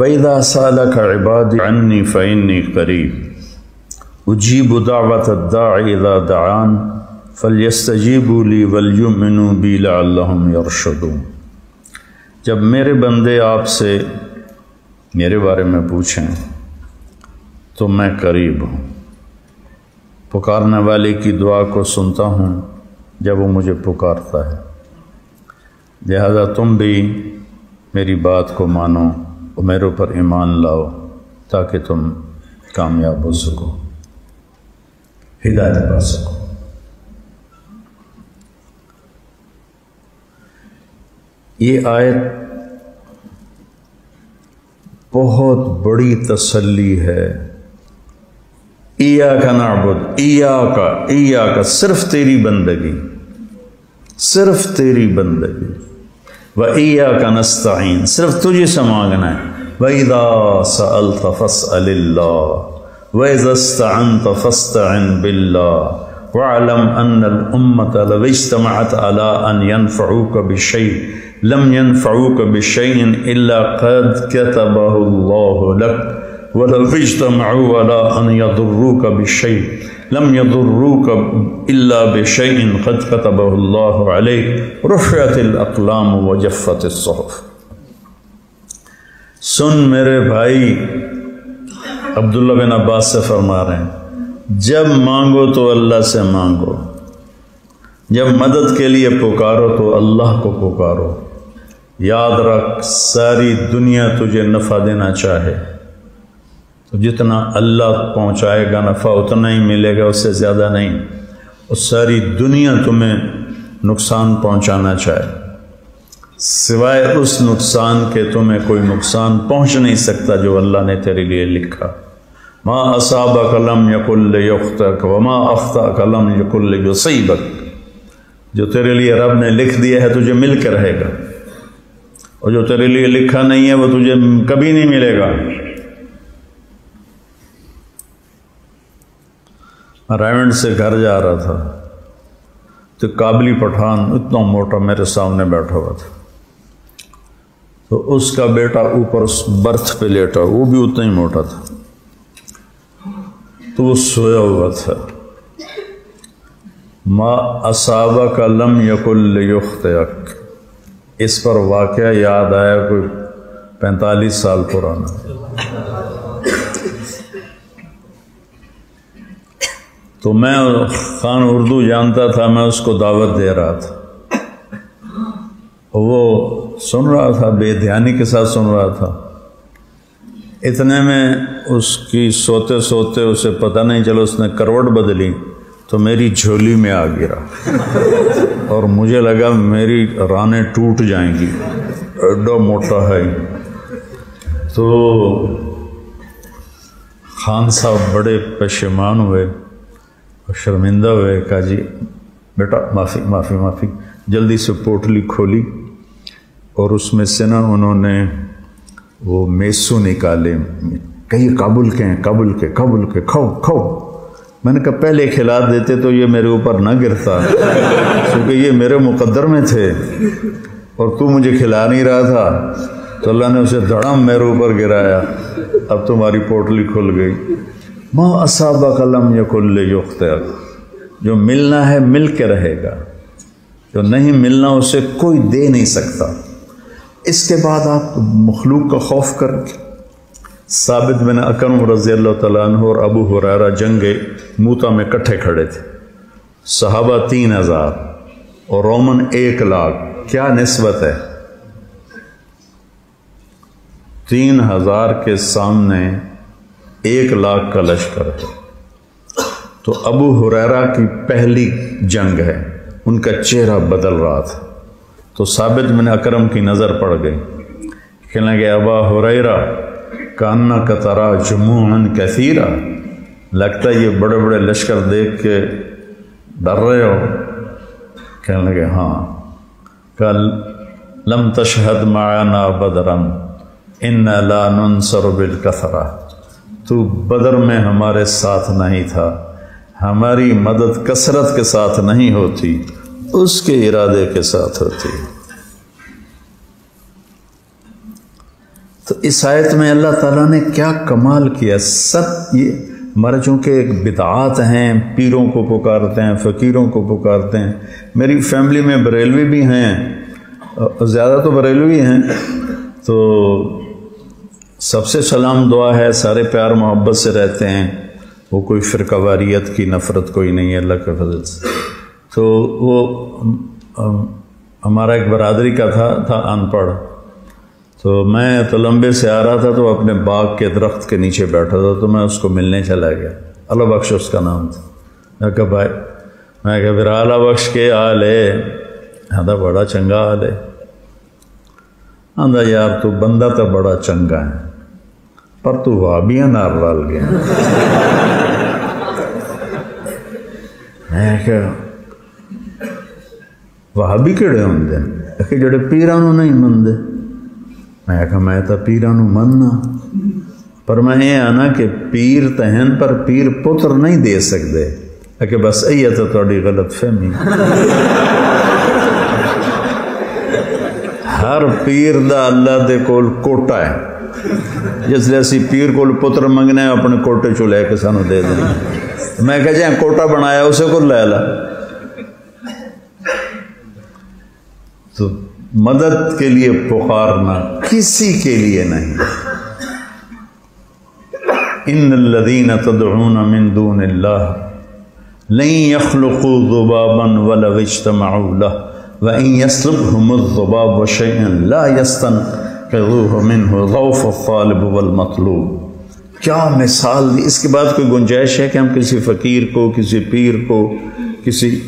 وَإِذَا سَأَلَكَ عِبَادِ عَنِّي فَإِنِّي قَرِيب اجیب دعوت الداع اذا دعان فلیستجیبوا لی ولیؤمنوا بی لعلہم یرشدون جب میرے بندے آپ سے میرے بارے میں پوچھیں تو میں قریب ہوں۔ پکارنے والے کی دعا کو سنتا ہوں جب وہ مجھے پکارتا ہے۔ لہذا تم بھی میری بات کو مانو۔ اور میرے اوپر ایمان لاؤ تاکہ تم کامیاب ہو سکو۔ ہدایت پا سکو۔ یہ آیت بہت بڑی تسلی ہے۔ ایا کا نعبد ایا کا ایا کا صرف تیری بندگی۔ صرف تیری بندگی۔ و ایا کا نستعین، صرف تجھے سے مانگنا ہے۔ وَإِذَا سَأَلْتَ فَاسْأَلِ اللَّهِ وَإِذَا اسْتَعَنْتَ فَاسْتَعِنْ بِاللَّهِ وَاعْلَمْ أَنَّ الْأُمَّةَ لَوْ اجْتَمَعَتْ عَلَىٰ أَنْ يَنْفَعُوكَ بِشَيْءٍ لَمْ يَنْفَعُوكَ بِشَيْءٍ إِلَّا قَدْ كَتَبَهُ اللَّهُ لَكَ وَلَوْ اجْتَمَعُوا عَلَىٰ أَنْ يَضُرُّوكَ بِشَيْءٍ لم يضروك إلا بشيء قد كتبه الله عليك. رفعت الأقلام وجفت الصحف. سن میرے بھائی، عبداللہ بن عباس سے فرما رہے ہیں، جب مانگو تو اللہ سے مانگو، جب مدد کے لیے پکارو تو اللہ کو پکارو۔ یاد رکھ، ساری دنیا تجھے نفع دینا چاہے۔ تو جتنا اللہ پہنچائے گا نفع اتنا ہی ملے گا، اس سے زیادہ نہیں۔ اور ساری دنیا تمہیں نقصان پہنچانا چاہے۔ سوائے اس نقصان کے تمہیں کوئی نقصان پہنچ نہیں سکتا جو اللہ نے تیرے لیے لکھا۔ ما اصاب قلم یقل یختک وما افتا قلم یقل یصیبک جو تیرے لیے رب نے لکھ دیا ہے تجھے مل کے رہے گا۔ اور جو تیرے لیے لکھا نہیں ہے وہ تجھے کبھی نہیں ملے گا۔ رائمنڈ سے گھر جا رہا تھا تو قابلی پٹھان اتنا موٹا میرے سامنے بیٹھا ہوا تھا۔ تو اس کا بیٹا اوپر برتھ پہ لیٹا، وہ بھی اتنا ہی موٹا تھا۔ تو وہ سویا ہوا تھا۔ ما اصابہ کا لم یقل یخت اس پر واقعہ یاد آیا کوئی پینتالیس سال پرانا۔ تو میں خان اردو جانتا تھا، میں اس کو دعوت دے رہا تھا۔ وہ سن رہا تھا، بے دھیانی کے ساتھ سن رہا تھا۔ اتنے میں اس کی سوتے سوتے اسے پتہ نہیں چلو اس نے کروٹ بدلی تو میری جھولی میں آ گرا۔ اور مجھے لگا میری رانیں ٹوٹ جائیں گی۔ ایڈا موٹا ہے۔ تو خان صاحب بڑے پشیمان ہوئے۔ شرمندہ ہوئے کہا جی بیٹا، معافی معافی معافی۔ جلدی سے پوٹلی کھولی اور اس میں سے نا انہوں نے وہ میسو نکالے۔ کئی کابل کے ہیں، کابل کے کابل کے کھو کھو میں نے کہا، پہلے کھلا دیتے تو یہ میرے اوپر نہ گرتا، کیونکہ یہ میرے مقدر میں تھے۔ اور تو مجھے کھلا نہیں رہا تھا۔ تو اللہ نے اسے دھڑم میرے اوپر گرایا۔ اب تمہاری پوٹلی کھل گئی۔ ما اصابہ قلم یا کل یخت جو ملنا ہے مل کے رہے گا، جو نہیں ملنا اسے کوئی دے نہیں سکتا۔ اس کے بعد آپ مخلوق کا خوف کر ثابت بن اکرم رضی اللہ تعالیٰ عنہ اور ابو حرارہ جنگ موتا میں کٹھے کھڑے تھے۔ صحابہ تین ہزار اور رومن ایک لاکھ، کیا نسبت ہے؟ تین ہزار کے سامنے ایک لاکھ کا لشکر ہے۔ تو ابو حریرا کی پہلی جنگ ہے۔ ان کا چہرہ بدل رہا تھا۔ تو ثابت میں اکرم کی نظر پڑ گئی۔ کہنے گے ابا حریرا کانا کترا جموعن کثیرا لگتا ہے یہ بڑے بڑے لشکر دیکھ کے ڈر رہے ہو۔ کہنے لگے ہاں۔ کل لم تشہد معنا بدرن ان لا ننصر بالکثرہ۔ تو بدر میں ہمارے ساتھ نہیں تھا۔ ہماری مدد کثرت کے ساتھ نہیں ہوتی، اس کے ارادے کے ساتھ ہوتی۔ تو اس آیت میں اللہ تعالیٰ نے کیا کمال کیا؟ سب یہ ہمارے چونکہ ایک بدعات ہیں، پیروں کو پکارتے ہیں، فقیروں کو پکارتے ہیں۔ میری فیملی میں بریلوی بھی ہیں، زیادہ تو بریلوی ہیں۔ تو سب سے سلام دعا ہے، سارے پیار محبت سے رہتے ہیں۔ وہ کوئی فرقہ واریت کی نفرت کوئی نہیں ہے، اللہ کے فضل سے۔ تو وہ ہمارا ایک برادری کا تھا تھا ان پڑھ۔ تو میں تو لمبے سے آ رہا تھا تو اپنے باغ کے درخت کے نیچے بیٹھا تھا، تو میں اس کو ملنے چلا گیا۔ اللہ بخش، اس کا نام تھا۔ میں کہا، بھائی، میں کہ پھر اللہ بخش کے آل ہے آدھا بڑا چنگا آل ہے آدھا یار، تو بندہ تو بڑا چنگا ہے۔ پر تو وابیاں نار رال گیا۔ میں کہ وہابی کہڑے ہوں کہ جڑے پیرانوں نہیں مندے میں کہا، میں تو پیرانوں مننا۔ پر میں یہ آنا کہ پیر تہن پر پیر پتر نہیں دے سکتے کہ بس ائی تو تھوڑی غلط فہمی۔ ہر پیر دا اللہ دے کول کوٹا ہے۔ جس لیے اسی پیر کول پتر منگنے اپنے کوٹے چو لے کے سانو دے دیں میں کہا جائیں کوٹا بنایا، اسے کو لے لا۔ تو مدد کے لیے پکارنا کسی کے لیے نہیں۔ ان الذين تدعون من دون الله لن يخلقوا ذبابا ولو اجتمعوا له وان يسلبهم الذباب شيئا لا يستنقذ يستنقذوه منه ضعف الطالب والمطلوب کیا مثال دی؟ اس کے بعد کوئی گنجائش ہے کہ ہم کسی فقیر کو، کسی پیر کو، کسی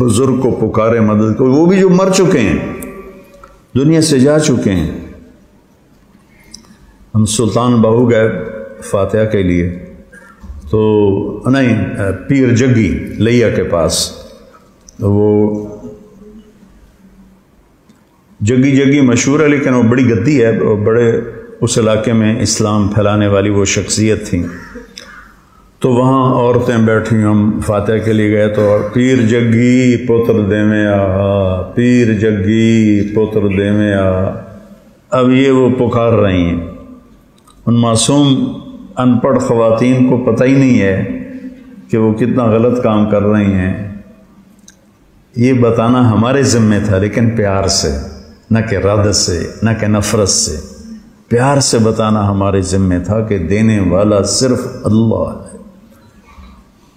بزرگ کو پکارے مدد کو؟ وہ بھی جو مر چکے ہیں، دنیا سے جا چکے ہیں۔ ہم سلطان بہو گئے فاتحہ کے لیے۔ تو نہیں، پیر جگی لیا کے پاس۔ وہ جگی جگی مشہور ہے، لیکن وہ بڑی گدی ہے۔ بڑے اس علاقے میں اسلام پھیلانے والی وہ شخصیت تھیں تو وہاں عورتیں بیٹھی، ہم فاتح کے لیے گئے تو پیر جگی پوتر دے میں آ پیر جگی پوتر دے میں آ اب یہ وہ پکار رہی ہیں۔ ان معصوم ان پڑھ خواتین کو پتہ ہی نہیں ہے کہ وہ کتنا غلط کام کر رہی ہیں۔ یہ بتانا ہمارے ذمے تھا، لیکن پیار سے۔ نہ کہ رد سے، نہ کہ نفرت سے۔ پیار سے بتانا ہمارے ذمے تھا کہ دینے والا صرف اللہ ہے۔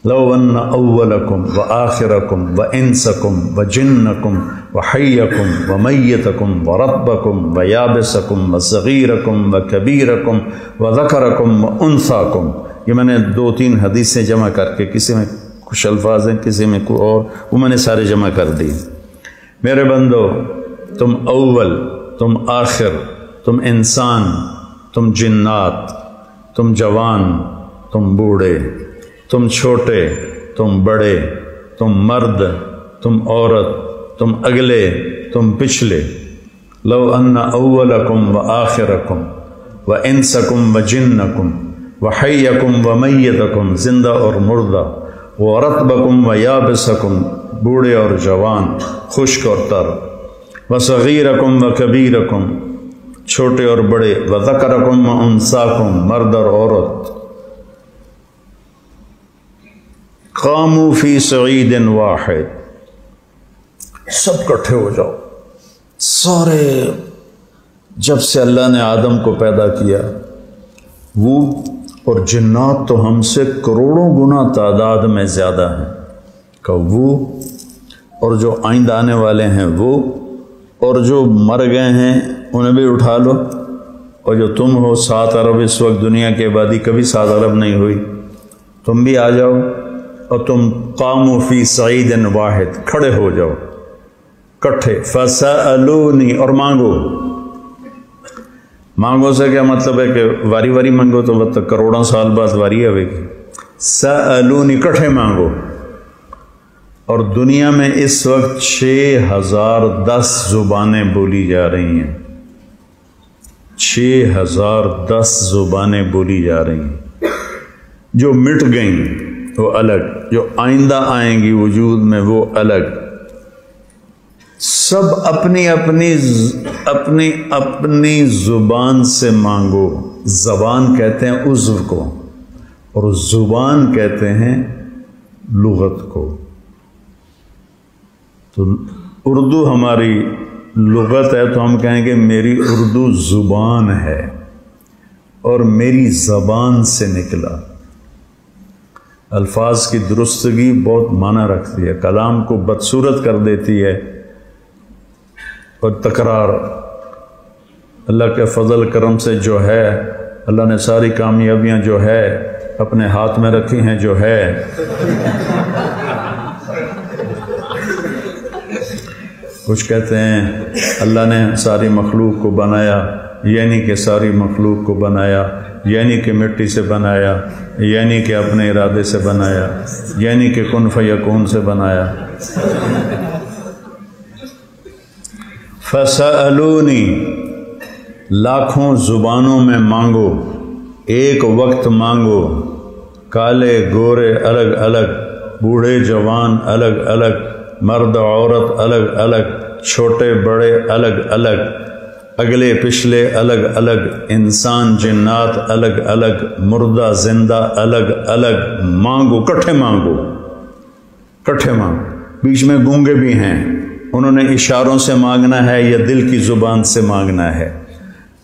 لو ان اولکم و آخرکم و انسکم و جنکم و حیکم و میتکم و ربکم و یابسکم و صغیرکم و کبیرکم و ذکرکم و انثاکم۔ یہ میں نے دو تین حدیثیں جمع کر کے، کسی میں کچھ الفاظ ہیں، کسی میں کوئی اور، وہ میں نے سارے جمع کر دی میرے بندو تم اول، تم آخر، تم انسان، تم جنات، تم جوان، تم بوڑھے، تم چھوٹے، تم بڑے، تم مرد، تم عورت، تم اگلے، تم پچھلے۔ لو ان اولکم و آخرکم و انسکم و جنکم و حیکم و میتکم، زندہ اور مردہ۔ و رتبکم و یابسکم، بوڑھے اور جوان، خشک اور تر۔ و صغیرکم و کبیرکم، چھوٹے اور بڑے و ذکرکم و انساکم مرد اور عورت۔ قامو فی سعید واحد۔ سب کٹھے ہو جاؤ۔ سارے، جب سے اللہ نے آدم کو پیدا کیا، وہ اور جنات تو ہم سے کروڑوں گنا تعداد میں زیادہ ہیں۔ کہ وہ اور جو آئندہ آنے والے ہیں، وہ اور جو مر گئے ہیں، انہیں بھی اٹھا لو۔ اور جو تم ہو سات ارب اس وقت دنیا کے بعد کبھی سات ارب نہیں ہوئی۔ تم بھی آ جاؤ اور تم قام فی سعید واحد، کھڑے ہو جاؤ۔ کٹھے۔ فسألونی، اور مانگو۔ مانگو سے کیا مطلب ہے کہ واری واری مانگو تو مطلب کروڑوں سال بعد واری آئے گی۔ سألونی، کٹھے مانگو۔ اور دنیا میں اس وقت چھ ہزار دس زبانیں بولی جا رہی ہیں۔ چھ ہزار دس زبانیں بولی جا رہی ہیں۔ جو مٹ گئیں، وہ الگ۔ جو آئندہ آئیں گی، وجود میں وہ الگ۔ سب اپنی اپنی اپنی اپنی زبان سے مانگو۔ زبان کہتے ہیں عزو کو اور زبان کہتے ہیں لغت کو۔ تو اردو ہماری لغت ہے تو ہم کہیں گے میری اردو زبان ہے اور میری زبان سے نکلا۔ الفاظ کی درستگی بہت معنی رکھتی ہے، کلام کو بدصورت کر دیتی ہے اور تکرار۔ اللہ کے فضل کرم سے جو ہے، اللہ نے ساری کامیابیاں جو ہے اپنے ہاتھ میں رکھی ہیں جو ہے۔ کچھ کہتے ہیں، اللہ نے ساری مخلوق کو بنایا یعنی کہ ساری مخلوق کو بنایا یعنی کہ مٹی سے بنایا یعنی کہ اپنے ارادے سے بنایا یعنی کہ کن فیکون سے بنایا۔ فسألونی لاکھوں زبانوں میں مانگو، ایک وقت مانگو، کالے، گورے الگ الگ، بوڑھے جوان الگ الگ، مرد عورت الگ الگ چھوٹے بڑے الگ الگ، اگلے پچھلے الگ الگ، انسان جنات الگ الگ، مردہ زندہ الگ الگ، مانگو، کٹھے مانگو۔ کٹھے مانگو۔ بیچ میں گونگے بھی ہیں۔ انہوں نے اشاروں سے مانگنا ہے یا دل کی زبان سے مانگنا ہے؟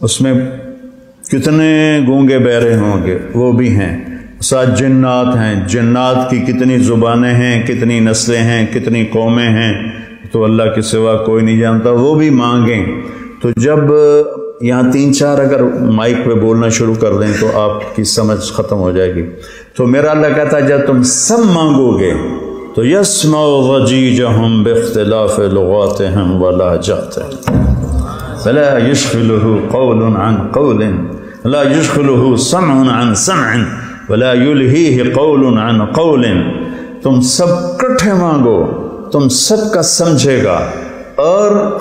اس میں کتنے گونگے بہرے ہوں گے؟ وہ بھی ہیں۔ ساتھ جنات ہیں۔ جنات کی کتنی زبانیں ہیں، کتنی نسلیں ہیں، کتنی قومیں ہیں۔ تو اللہ کے سوا کوئی نہیں جانتا، وہ بھی مانگیں۔ تو جب یہاں تین چار اگر مائک پہ بولنا شروع کر دیں تو آپ کی سمجھ ختم ہو جائے گی۔ تو میرا اللہ کہتا ہے، جب تم سب مانگو گے تو یسما غجیجہم باختلاف لغاتہم ولا جاتہم فلا يشغله قول عن قول لا يشغله سمع عن سمع ولا يلهيه قول عن قول۔ تم سب کٹھے مانگو، تم سب کا سمجھے گا۔ اور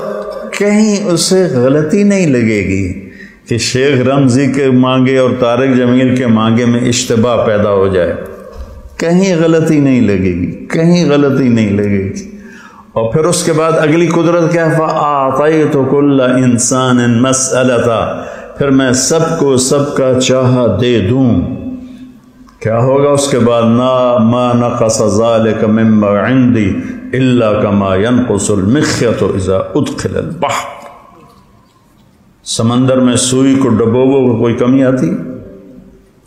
کہیں اسے غلطی نہیں لگے گی کہ شیخ رمزی کے مانگے اور طارق جمیل کے مانگے میں اشتباہ پیدا ہو جائے۔ کہیں غلطی نہیں لگے گی، کہیں غلطی نہیں لگے گی۔ اور پھر اس کے بعد اگلی قدرت کیا آئی تو کل انسان مسئلہ پھر میں سب کو سب کا چاہا دے دوں۔ کیا ہوگا اس کے بعد نا ما نقص ذالک مما عندی الا کما ينقص المخیط اذا ادخل البحر۔ سمندر میں سوئی کو ڈبوبو کو کوئی کمی آتی؟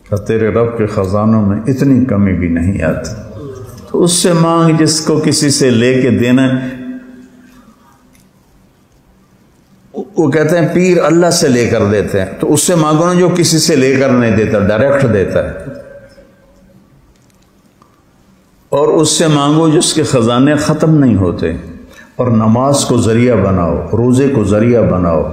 کہ تیرے رب کے خزانوں میں اتنی کمی بھی نہیں آتی۔ تو اس سے مانگ جس کو کسی سے لے کے دینا وہ کہتے ہیں پیر اللہ سے لے کر دیتے ہیں۔ تو اس سے مانگو نا جو کسی سے لے کر نہیں دیتا ڈائریکٹ دیتا ہے۔ اور اس سے مانگو جس کے خزانے ختم نہیں ہوتے۔ اور نماز کو ذریعہ بناؤ، روزے کو ذریعہ بناؤ۔